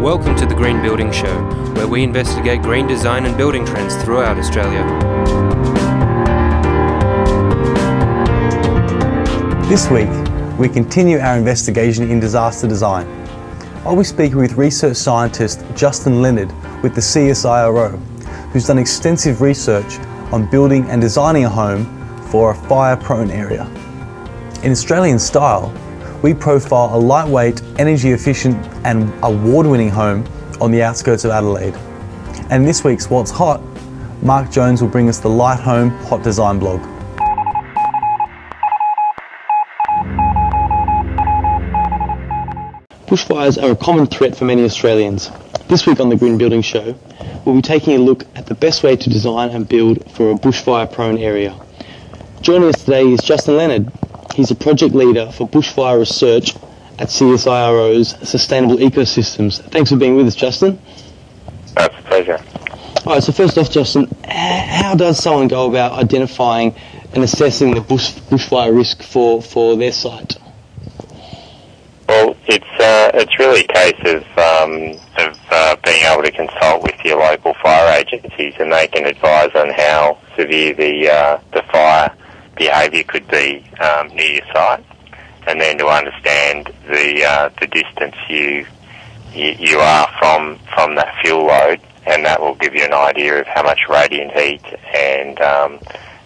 Welcome to the Green Building Show, where we investigate green design and building trends throughout Australia. This week, we continue our investigation in disaster design. I'll be speaking with research scientist Justin Leonard with the CSIRO, who's done extensive research on building and designing a home for a fire prone area. In Australian style, we profile a lightweight, energy efficient, and award winning home on the outskirts of Adelaide. And this week's What's Hot, Mark Jones will bring us the Light Home Hot Design blog. Bushfires are a common threat for many Australians. This week on the Green Building Show, we'll be taking a look at the best way to design and build for a bushfire prone area. Joining us today is Justin Leonard. He's a project leader for bushfire research at CSIRO's Sustainable Ecosystems. Thanks for being with us, Justin. That's a pleasure. All right, so first off, Justin, how does someone go about identifying and assessing the bush, bushfire risk for, for their site? Well, it's uh, it's really a case of um, of uh, being able to consult with your local fire agencies, and they can advise on how severe the uh, the fire behaviour could be um, near your site, and then to understand the uh, the distance you, you you are from from that fuel load, and that will give you an idea of how much radiant heat and um,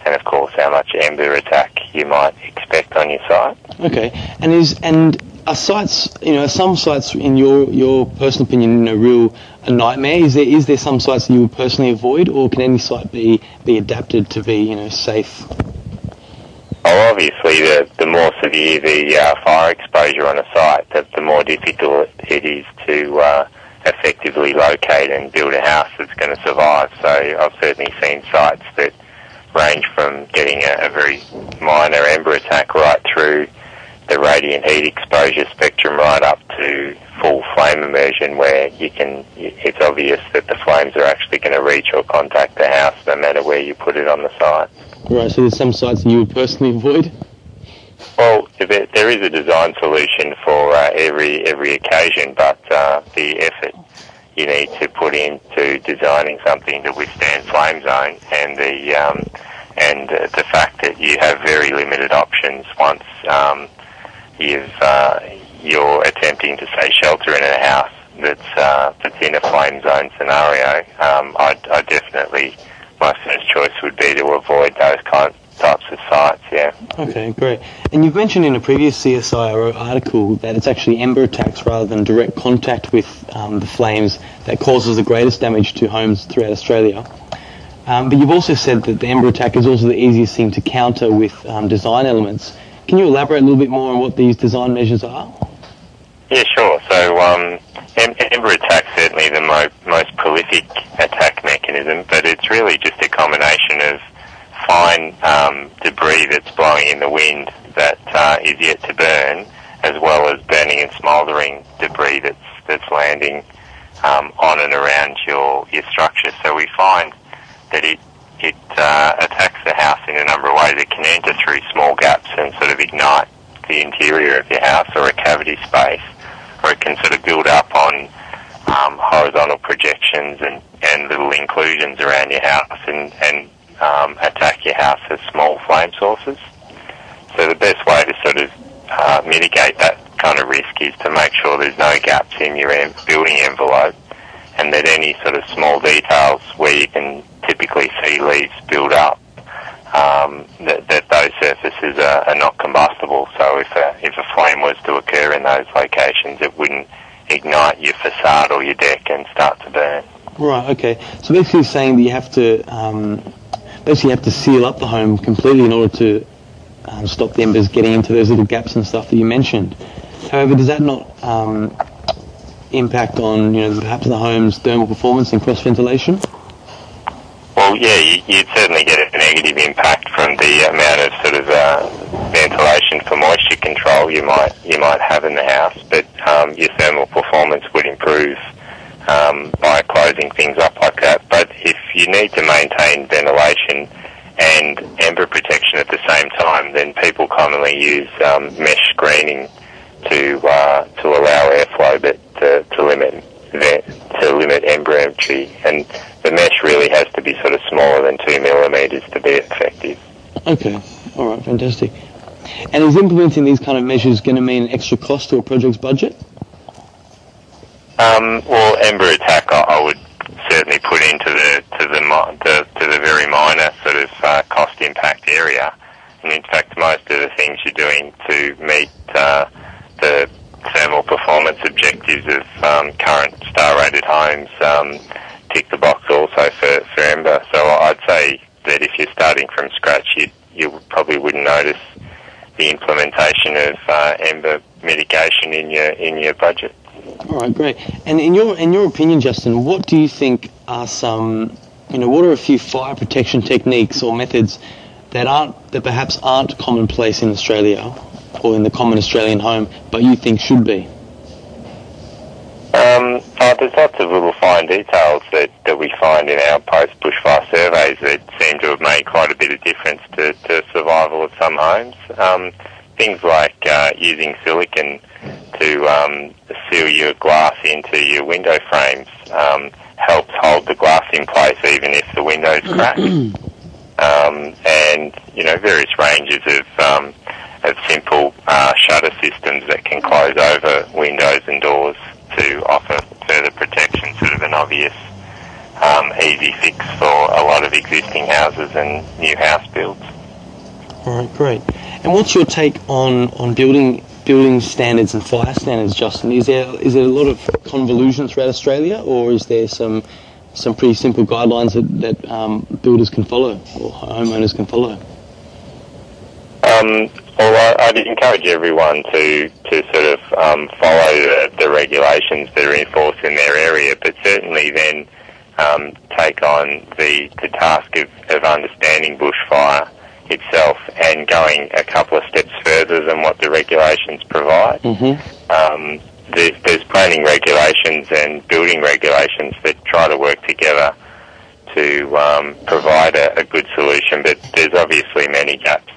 and of course how much ember attack you might expect on your site. Okay, and is and are sites, you know, some sites in your your personal opinion, know, real a nightmare? Is there is there some sites that you would personally avoid, or can any site be be adapted to be, you know, safe? Obviously, the the more severe the uh, fire exposure on a site, the, the more difficult it is to uh, effectively locate and build a house that's going to survive. So I've certainly seen sites that range from getting a, a very minor ember attack right through the radiant heat exposure spectrum right up to full flame immersion where you can, it's obvious that the flames are actually going to reach or contact the house no matter where you put it on the site. Right, so there's some sites you would personally avoid? Well, there, is a design solution for uh, every every occasion, but uh, the effort you need to put into designing something to withstand flame zone and the um, and the fact that you have very limited options once um, you've uh, you're attempting to say shelter in a house that's uh, that's in a flame zone scenario, um, I definitely my first choice would be to avoid those kind types of sites. Yeah. Okay, great. And you've mentioned in a previous CSIRO article that it's actually ember attacks rather than direct contact with um, the flames that causes the greatest damage to homes throughout Australia. Um, but you've also said that the ember attack is also the easiest thing to counter with um, design elements. Can you elaborate a little bit more on what these design measures are? Yeah, sure. So, um, ember attack certainly the mo- most prolific attack mechanism, but it's really just a combination of fine um, debris that's blowing in the wind that uh, is yet to burn, as well as burning and smouldering debris that's that's landing um, on and around your your structure. So we find that it it uh, attacks the house in a number of ways. It can enter through small gaps and sort of ignite the interior of your house or a cavity space, or it can sort of build up on um, horizontal projections and, and little inclusions around your house and, and um, attack your house as small flame sources. So the best way to sort of uh, mitigate that kind of risk is to make sure there's no gaps in your building envelope and that any sort of small details where you can typically see leaves build up, um, that, that, those surfaces are, are, not combustible. So if a, if a flame was to occur in those locations, it wouldn't ignite your facade or your deck and start to burn. Right. Okay. So basically, saying that you have to um, basically have to seal up the home completely in order to um, stop the embers getting into those little gaps and stuff that you mentioned. However, does that not um, impact on you know perhaps the home's thermal performance and cross ventilation? Well, yeah, you'd certainly get a negative impact from the amount of sort of uh, ventilation for moisture control you might you might have in the house, but um, your thermal performance would improve um, by closing things up like that. But if you need to maintain ventilation and ember protection at the same time, then people commonly use um, mesh screening to uh, to allow airflow, but to, to limit to limit ember entry. And the mesh really has to be sort of smaller than two millimeters to be effective. Okay, all right, fantastic. And is implementing these kind of measures going to mean an extra cost to a project's budget? Um, well, ember attack, I, I would certainly put into the to the, to the very minor sort of uh, cost impact area. And in fact, most of the things you're doing to meet uh, the thermal performance objectives of um, current star-rated homes um, tick the box also for, for Ember. So I'd say that if you're starting from scratch, you, you probably wouldn't notice the implementation of uh, Ember mitigation in your in your budget. All right, great. And in your in your opinion, Justin, what do you think are some, you know, what are a few fire protection techniques or methods that aren't that perhaps aren't commonplace in Australia or in the common Australian home, but you think should be? Um, oh, there's lots of little fine details that, that we find in our post bushfire surveys that seem to have made quite a bit of difference to, to survival of some homes. Um, things like uh, using silicon to um, seal your glass into your window frames um, helps hold the glass in place even if the windows crack. um, and you know various ranges of um, of simple uh, shutter systems that can close over windows and doors to offer further protection. Sort of an obvious, um, easy fix for a lot of existing houses and new house builds. All right, great. And what's your take on, on building building standards and fire standards, Justin? Is there is there a lot of convolution throughout Australia, or is there some some pretty simple guidelines that, that um, builders can follow or homeowners can follow? Um, well, I, I'd encourage everyone to, to sort of um, follow the, the, regulations that are enforced in their area, but certainly then um, take on the, the task of, of understanding bushfire itself and going a couple of steps further than what the regulations provide. Mm-hmm. Um, there's, there's planning regulations and building regulations that try to work together to um, provide a, a, good solution, but there's obviously many gaps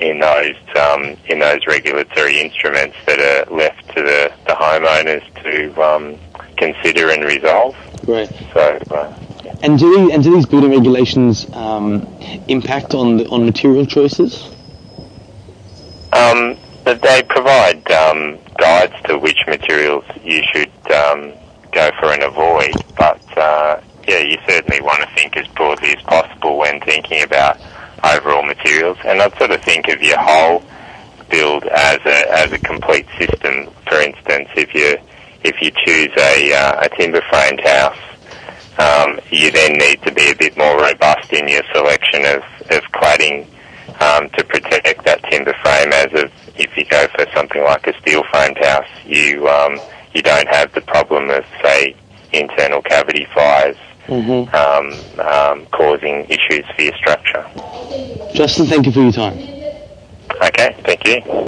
in those um, in those regulatory instruments that are left to the, the homeowners to um, consider and resolve. Right. So. Uh, and do these, and do these building regulations um, impact on the, on material choices? Um, they provide um, guides to which materials you should um, go for and avoid, but uh, yeah, you certainly want to think as broadly as possible when thinking about overall materials. And I'd sort of think of your whole build as a as a complete system. For instance, if you if you choose a uh, a timber framed house, um, you then need to be a bit more robust in your selection of of cladding um, to protect that timber frame. As of if you go for something like a steel framed house, you um, you don't have the problem of say internal cavity fires mm-hmm. um, um, causing issues for your structure. Justin, thank you for your time. Okay, thank you.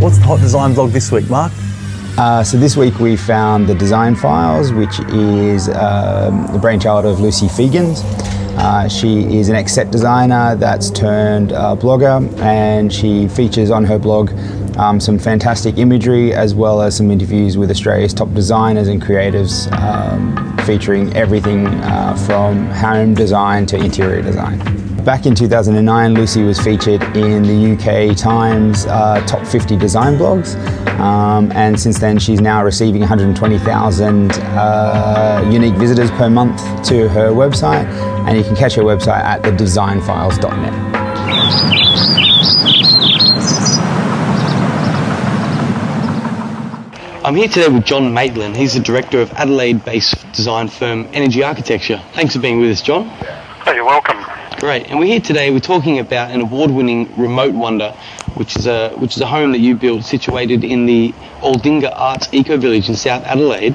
What's the hot design blog this week, Mark? Uh, so this week we found the Design Files, which is um, the brainchild of Lucy Feagins. Uh, she is an ex-set designer that's turned uh, blogger, and she features on her blog um, some fantastic imagery as well as some interviews with Australia's top designers and creatives, um, featuring everything uh, from home design to interior design. Back in 2009, Lucy was featured in the UK Times uh, top 50 design blogs, um, and since then she's now receiving 120,000 uh, unique visitors per month to her website, and you can catch her website at thedesignfiles.net. I'm here today with John Maitland. He's the director of Adelaide-based design firm Energy Architecture. Thanks for being with us, John. Oh, you're welcome. Great. And we're here today. We're talking about an award-winning remote wonder, which is a which is a home that you built situated in the Aldinga Arts Eco Village in South Adelaide.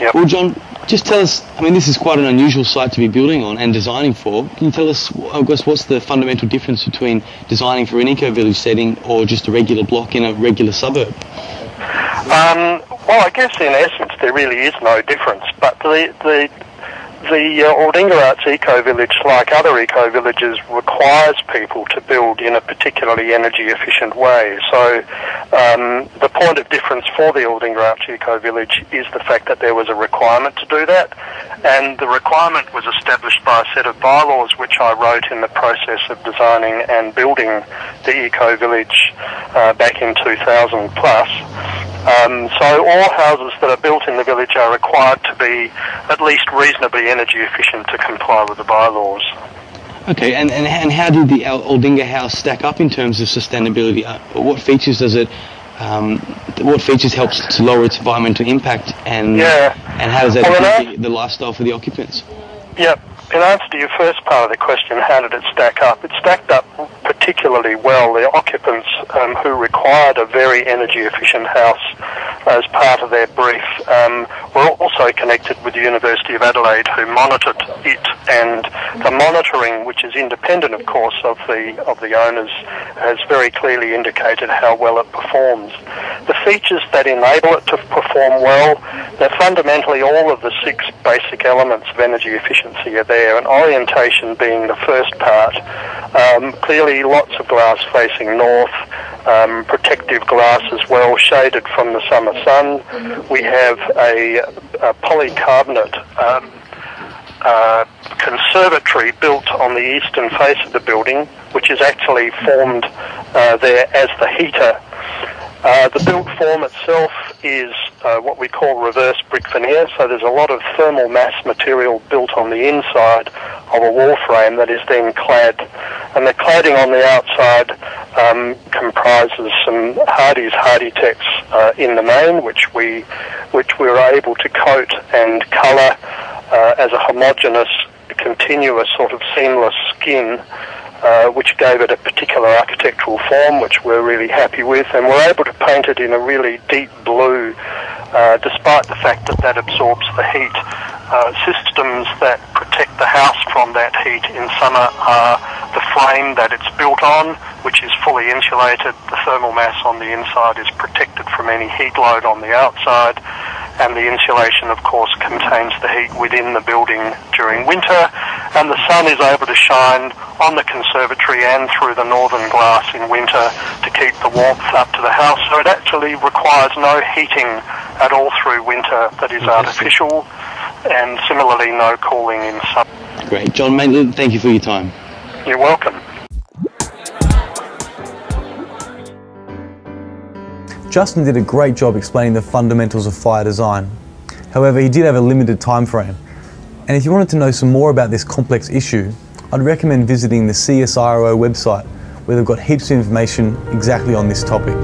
Yep. Well, John, just tell us. I mean, this is quite an unusual site to be building on and designing for. Can you tell us, I guess, what's the fundamental difference between designing for an eco village setting or just a regular block in a regular suburb? Um, well, I guess in essence there really is no difference, but the the the uh, Aldinga Arts Eco Village, like other eco villages, requires people to build in a particularly energy efficient way. So um, the point of difference for the Aldinga Arts Eco Village is the fact that there was a requirement to do that, and the requirement was established by a set of bylaws which I wrote in the process of designing and building the Eco Village uh, back in 2000 plus. Um, so all houses that are built in the village are required to be at least reasonably energy efficient to comply with the bylaws. Okay, and, and, and how did the Aldinga house stack up in terms of sustainability? Uh, what features does it, um, what features helps to lower its environmental impact and, Yeah. and how does that Well, affect the, the lifestyle for the occupants? Yep. In answer to your first part of the question, how did it stack up? It stacked up particularly well. The occupants um, who required a very energy efficient house as part of their brief um, were also connected with the University of Adelaide who monitored it and the monitoring, which is independent of course of the, of the owners, has very clearly indicated how well it performs. The features that enable it to perform well, they're fundamentally all of the six basic elements of energy efficiency are there, and orientation being the first part. Um, clearly, lots of glass facing north, um, protective glass as well, shaded from the summer sun. We have a, a polycarbonate. Um, uh, conservatory built on the eastern face of the building, which is actually formed uh, there as the heater. Uh, the built form itself is uh, what we call reverse brick veneer, so there's a lot of thermal mass material built on the inside of a wall frame that is then clad. And the cladding on the outside um, comprises some Hardie's Harditex uh, in the main, which we, which we were able to coat and colour uh, as a homogeneous, continuous sort of seamless skin, uh, which gave it a particular architectural form, which we're really happy with, and we're able to paint it in a really deep blue, uh, despite the fact that that absorbs the heat. Uh, systems that protect the house from that heat in summer are the frame that it's built on, which is fully insulated. The thermal mass on the inside is protected from any heat load on the outside and the insulation, of course, contains the heat within the building during winter, and the sun is able to shine on the conservatory and through the northern glass in winter to keep the warmth up to the house. So it actually requires no heating at all through winter that is artificial, and similarly no cooling in summer. Great. John Maitland, thank you for your time. You're welcome. Justin did a great job explaining the fundamentals of fire design. However, he did have a limited time frame. And if you wanted to know some more about this complex issue, I'd recommend visiting the CSIRO website where they've got heaps of information exactly on this topic.